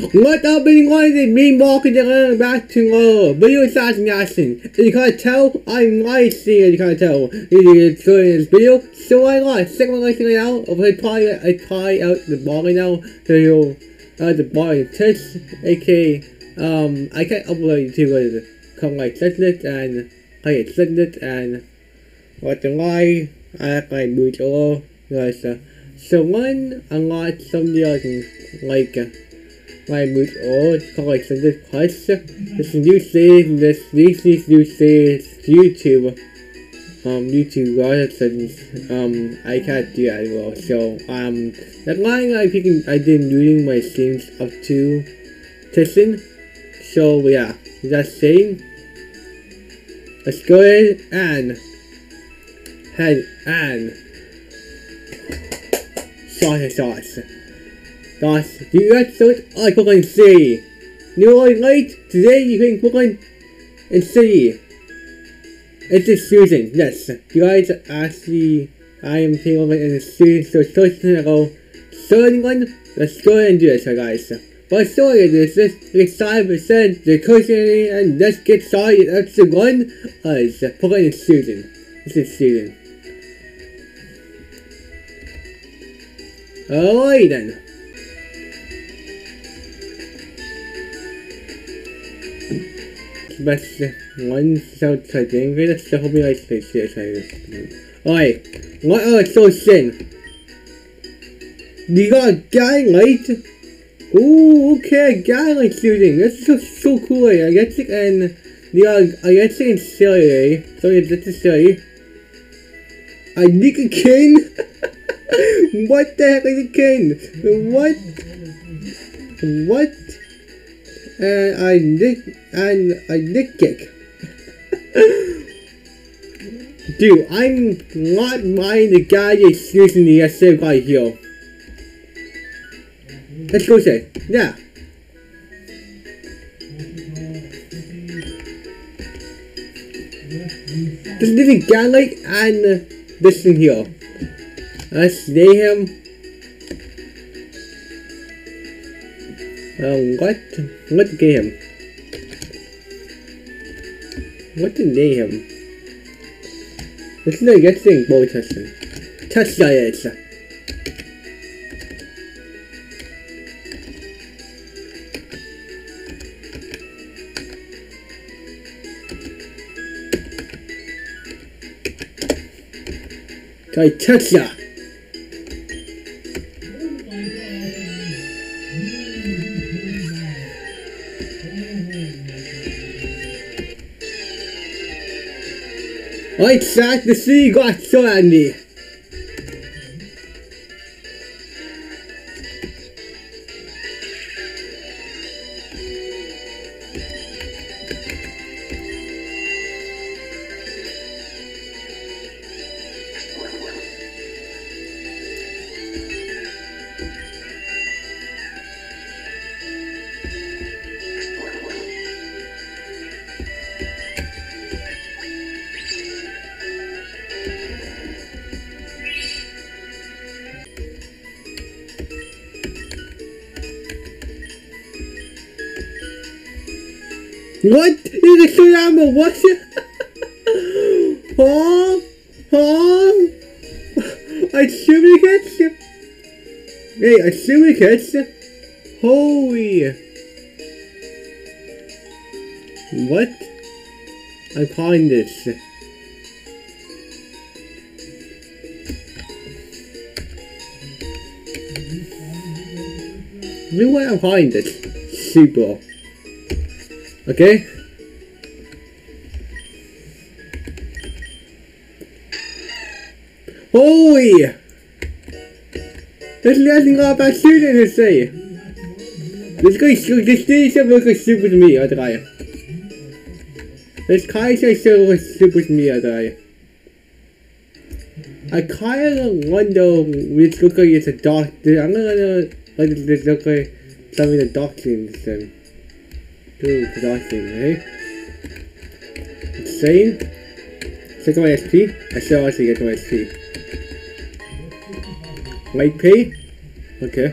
What up, anyone? It's me, Mark, and welcome back to uh, video assassination. As you can't tell, I'm licensing, as you can't tell. Good in this video. So I got second one license out. I'll probably, I try out the right now. So you'll, uh, the in test, aka, um, I can't upload to uh, come like setlet and play it setlet and what the lie, I like boot all, guys. Uh, so one, I got something like, uh, my mood. All its collection this plus this new series this these new series YouTube um YouTube lessons um I can't do that well so um that's why I think I did reading my streams up to testing. So yeah. That saying let's go ahead and head and sauce sauce Thus, the episode I can see. New I late today you can book on and see. It's a Susan, yes. You guys actually I am taking in the Susan so social ago. Starting one, let's go and do this guys. But sorry this is it's five percent the cushion and let's get started episode one as book on oh, Susan. Uh, this is Susan. Alright then. Best one so typing really so hope you guys stay safe Alright, what are so sin? You got a guy light? Ooh, okay, guy light shooting. That's so so cool. Eh? I guess it and yeah, I guess it in silly. Eh? Sorry, that's a. I nick a king. what the heck is a cane? What? What? And I nick and I nick kick. Dude, I'm not mind the guy that's using the SF right here. Let's go say, yeah. This is a guy like and this thing here. Let's lay him Um, what? What game? What the name? It's not getting boy testing. Test diets. I touch ya. Right side the What? I'm a what? huh? Huh? I Assumicate? Hey, Assumicate? Holy. What? I find this. You where I find this. Super. Okay? Holy! There's nothing about shooting to say. This guy, this dude should look to me, I try. This guy should look to me, I try. I kinda wonder which look like it's a doctor. I'm gonna like this look like something the doctor in this thing. Dude, exhausting, eh? Insane? Check my SP? I still actually get my SP. Late P? Okay.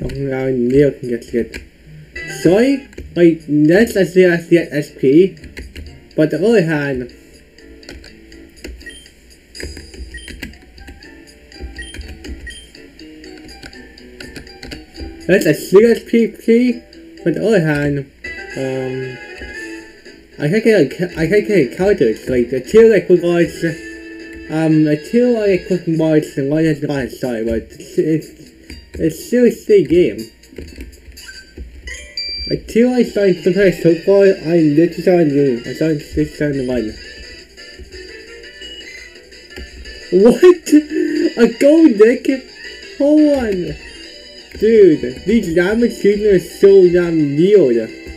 Nothing now near can get it. Sorry, like that's as near as the SP. But the other hand That's a serious PP, but on the other hand, um I get a, I can't get counters like the two like regards, um, the like quick regards and one is not sorry, but it's, it's it's still a state game. Until I signed sometimes so far, I'm literally the game. I signed 671. What? A gold deck? Hold on. Dude, these damage signals are so damn weird.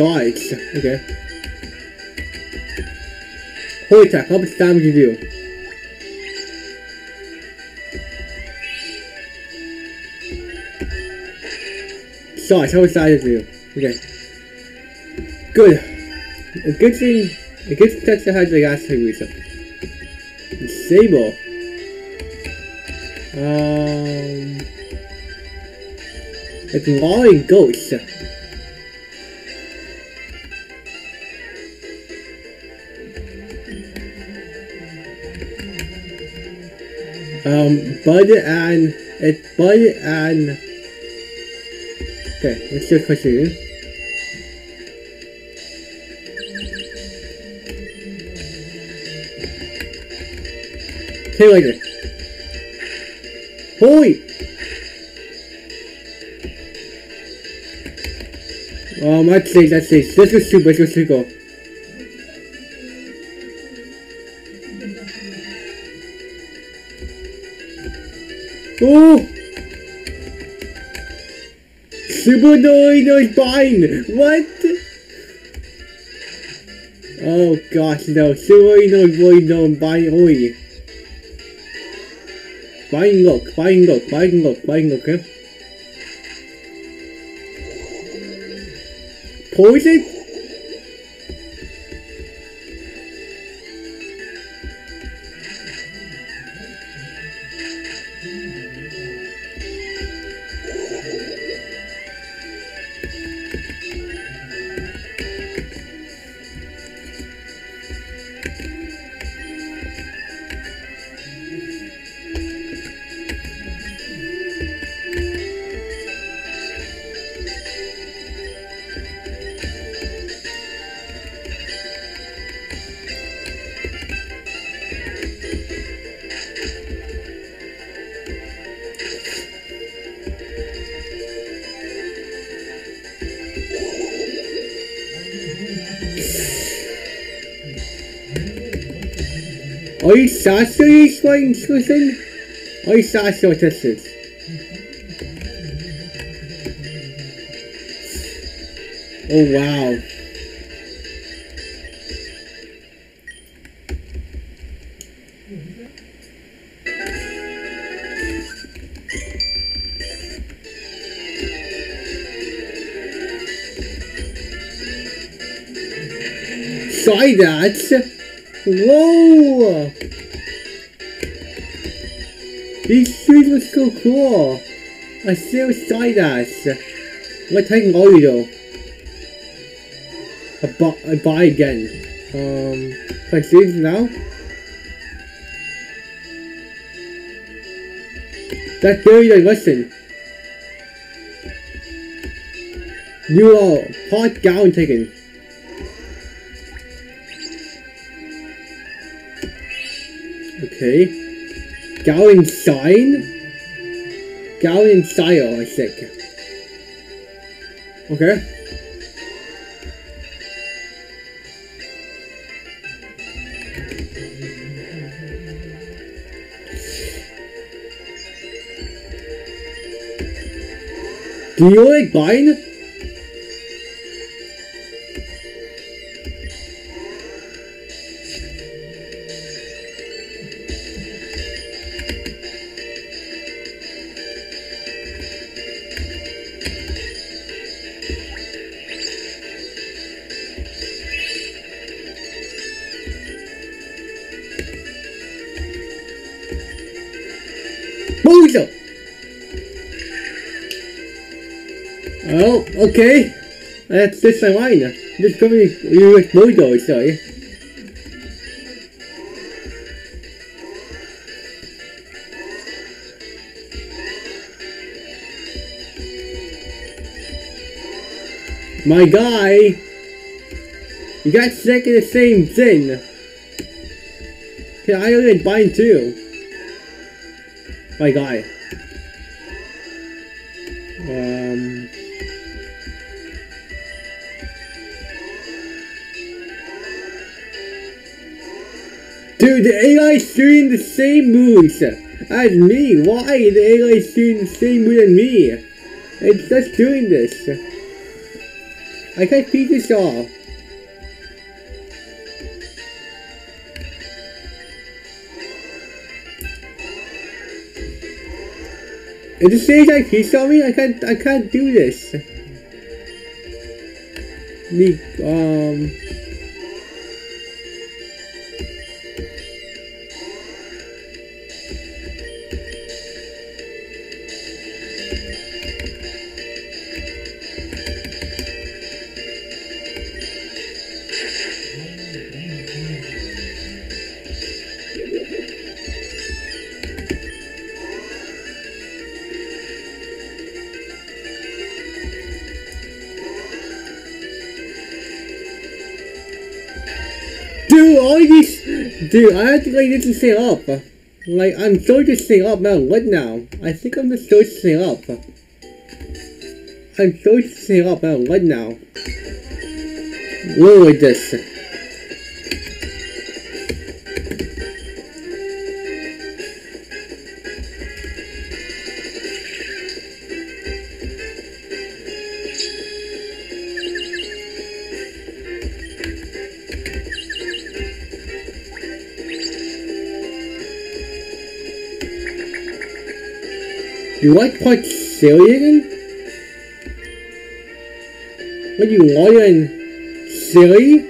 Sides. Okay. Holy attack, how much damage you do? Sides, how much damage you do? Okay. Good. A good thing, a good that has like last time recent. Sable. Um, it's Molly Ghost. Um, Bud and it's Bud and okay, let's just continue. Okay, later. Holy! Um, let's see, let's see. This is super, this is go. Oh! Super Noid Bind! What? Oh gosh, no. Super Noid no Bind. Oi. Bind look, bind look, bind look, bind look, huh? Eh. Poison? You sassy, swine Susan? Are you sassy or tested? Oh wow. Try that. Whoa! These shoes look so cool. I still ass. I'm gonna take all though. I buy, I buy again. Um, can I see this now? That's very good, listen. You are pot gown taken. Okay. Gowing sign? Gowing style, I think. Okay. Do you like buying? Okay. Eh, That's my line. Coming with Bulldozer, sorry. My guy! You got sick of the same thing! Okay, I only bind too. My guy. Dude, the AI's doing the same moves as me. Why is the AI's doing the same move as me? It's just doing this. I can't beat this off. It just says I peace on me. I can't. I can't do this. Me. Um. Dude, I have to like this to stay up. Like, I'm so to stay up now. What now? I think I'm just so to stay up. I'm so to stay up now. What now? What with this? You like quite silly What you lying silly?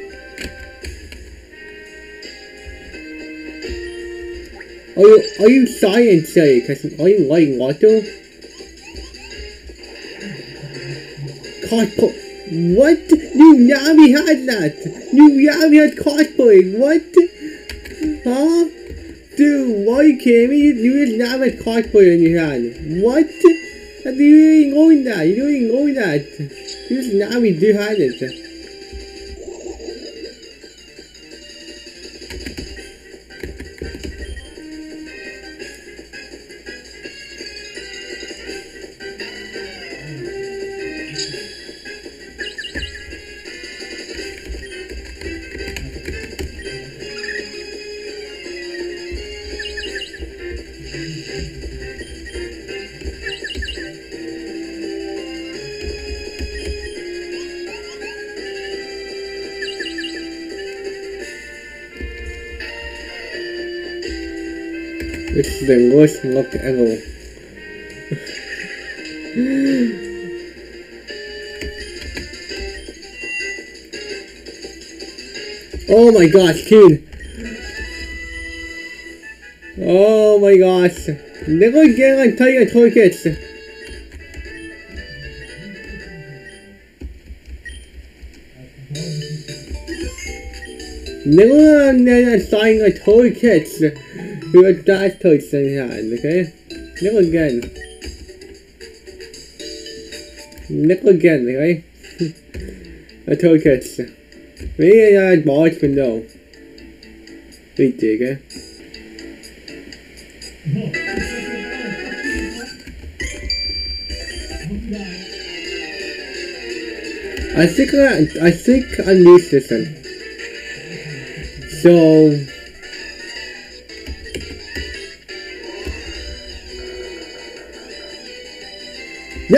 Are you are you science silly? Cause are you lying water? Cosplay. What? You Navi had that. You Navi had cosplay. What? Huh? Dude, why can't you? You just have a cosplay in your hand. What? You ain't going that. You ain't going that. You just now we do have it. The worst look ever. oh my gosh, dude. Oh my gosh. Never again I tell you tourniquets. Never again signing a tourniquets. Do a dash touch in hand, okay? Never again. Never again, okay? a tourniquets. Maybe I bỏ mình đâu. Vị trí cái. I think I, I think I need this one. So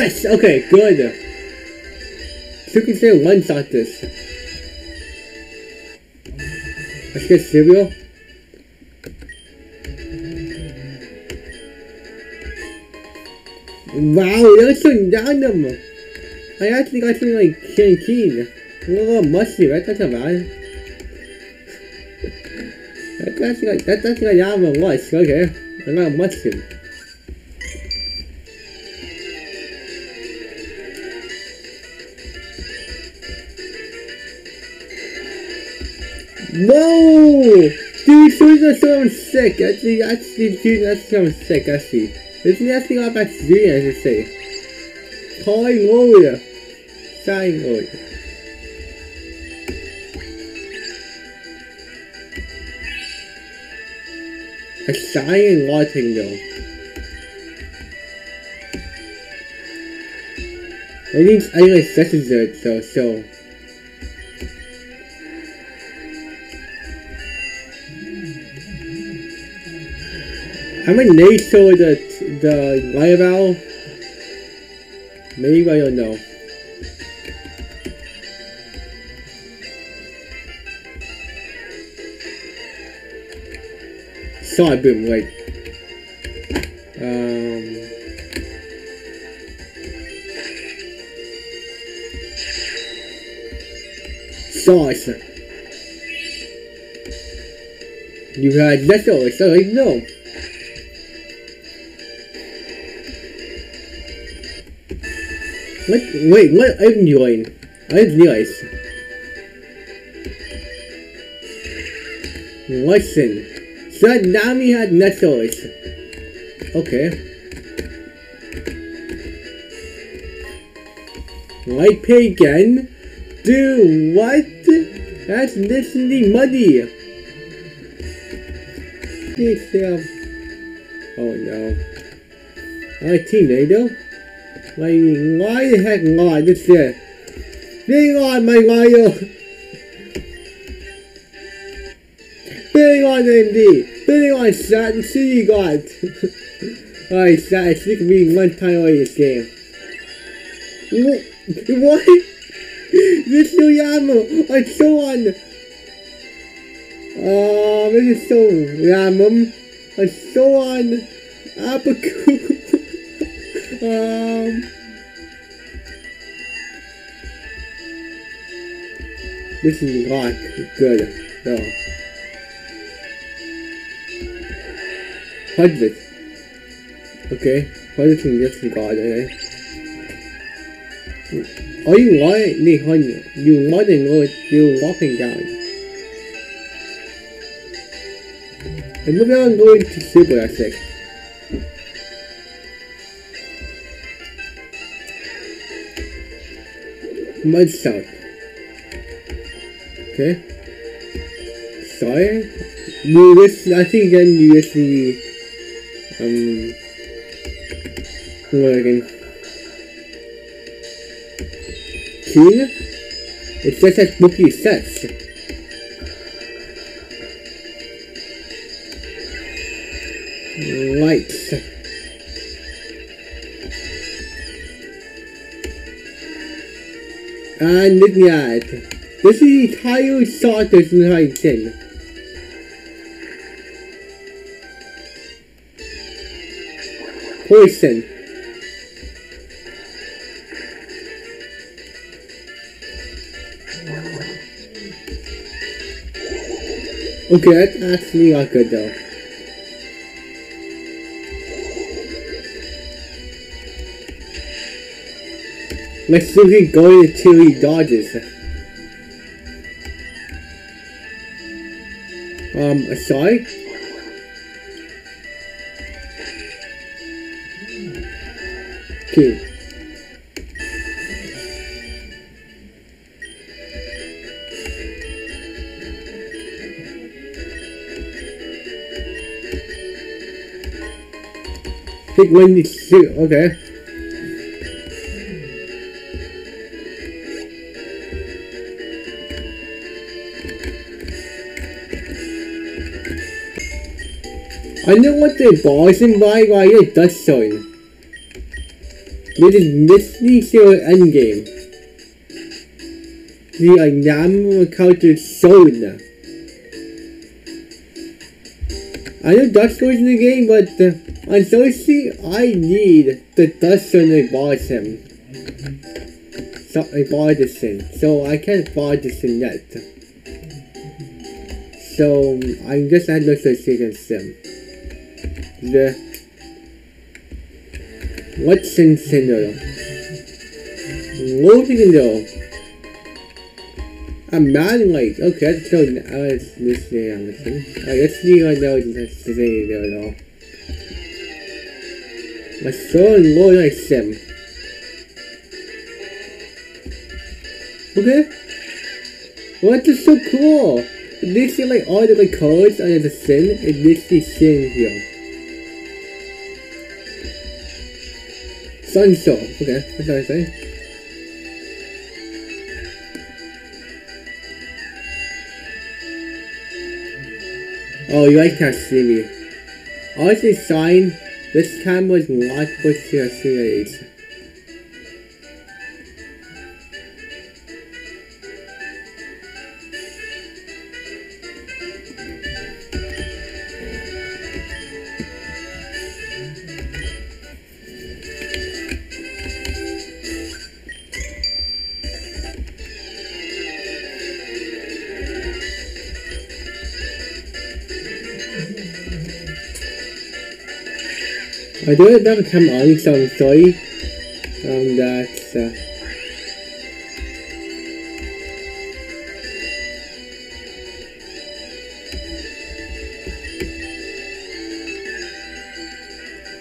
Yes, okay, good. You can say one shot this. Let's get cereal. Wow, that's so random. I actually got something like canteen. A little mushy, right? That's not bad. That's actually like, that's actually like and mush, okay. I'm got mushroom. Whoa! Dude, Susan sounds sick. Actually, actually, dude, that sounds sick, actually. Isn't that thing up at I say? Calling over. Signing over. A sign writing though. I think I like second it so so How many names saw the the Lyabal? Maybe I don't know. Sorry, boom, wait. Um Sauce. You had that sauce, so I know. What? Wait, what I doing? I didn't realize. Listen. So Nami had Nessos. Okay. Light pay again? Dude, what? That's literally muddy. Yourself. Uh, oh no. Alright, team NATO. Like, why the heck not? This shit. Big on my Mario. Big on MD. Big on Saturn City God. Alright, Saturn City me one time on this game. What? This new Yamo! I'm so on! Oh, this is so Ramum. I'm so on Abaku. um This is not good. No. Hundred. Okay. Hundred can disregard, okay? Are you lying? Nee, honey. You lying or you walking down? And maybe I'm going to super I think. Mud south. Okay. Sorry. US I think again USD um what again King? It just has spooky sets. And Nignat. This is entire sorted in school. Poison. Okay, that's actually not good though. See if going until he dodges. Um, sorry? Okay. Pick to shoot, okay. I know what the boss and why why it does so. This is literally still endgame. The Nam counter sold. I know Dust goes in the game, but uh, on Sochi, I need the Dust on the bottom. So I bought this thing, so I can't buy this thing yet. So I'm just at the second sim. The what's in Cinder? Loading though. A man like okay, let's go. Uh, let's let's see. I'm listening. Uh, let's see what that was to say there at all. My son, Lord, I sim. Okay. Well, that's so cool. This is like all the like cards under the sin, and this is sin here. Sunsoul. Okay, what I say. Oh, you guys can't see me. Honestly, sign, this camera is not supposed to see I do it every time on, so I'm sorry. Um, that's, uh,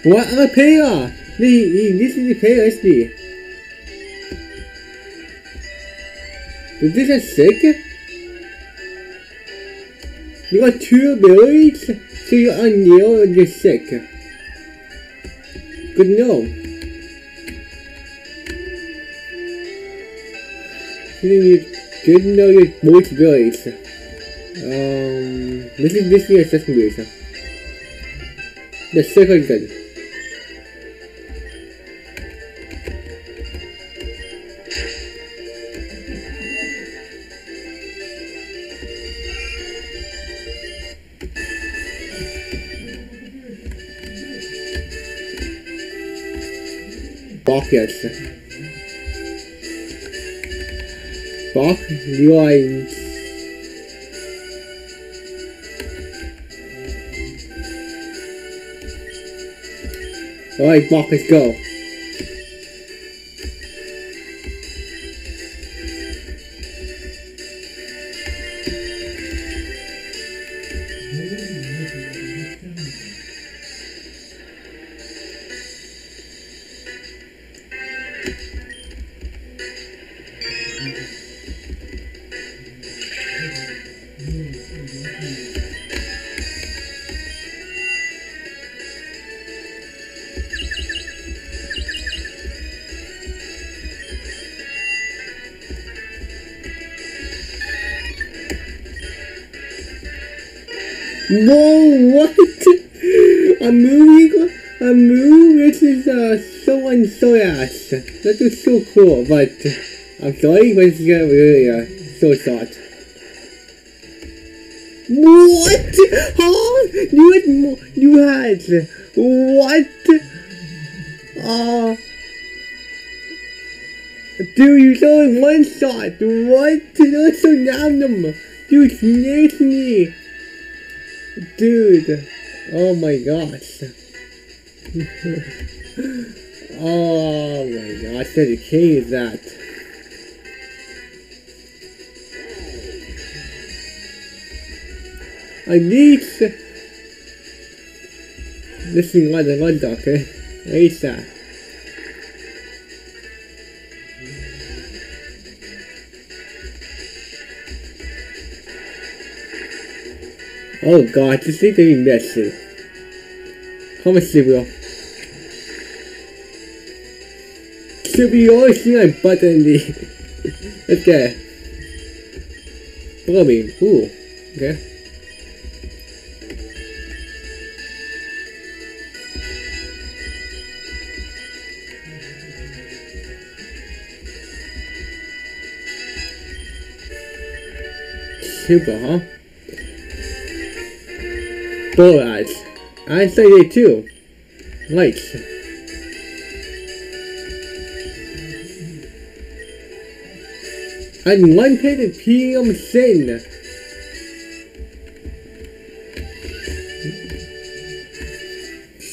What? A player! This is the player SD. Is this a sick? You got two abilities, so you're Neo and you're sick. Good to know. Good to know your voice abilities. Um, this is this is your assessment ability. The second good. Bak yarısı. Bak, UI. Alright, Bach, let's go. Whoa, what? A movie? A movie? This is uh, so and so ass. That is so cool, but I'm sorry, but it's uh, really uh, so short. What? Huh? You had more, you had, what? Uh, dude, you saw in one shot. What? That's so random. Dude, me. Dude, oh my gosh. oh my gosh, that king is that. I need to... Listen like the one okay? ASAP. Oh god, this is getting messy. How much cereal? Cereal see my butt in the... okay. Mean? Ooh. Okay. Super, huh? Boaz. I say they too. Lights. Painted PM sin.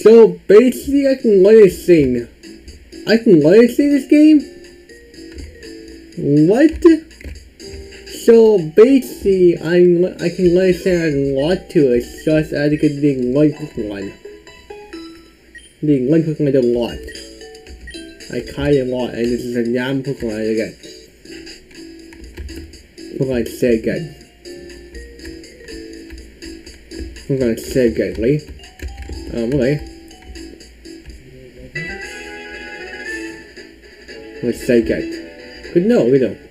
So basically I can let sing. I can let sing this game? What? So basically, I'm I can understand a lot to it, just as I could be one Pokemon. Being one Pokemon a lot. I kind a lot, and this is a Yam Pokemon again. Pokemon say again. Pokemon say again, right? Um, okay. Let's say again. Good no, we don't.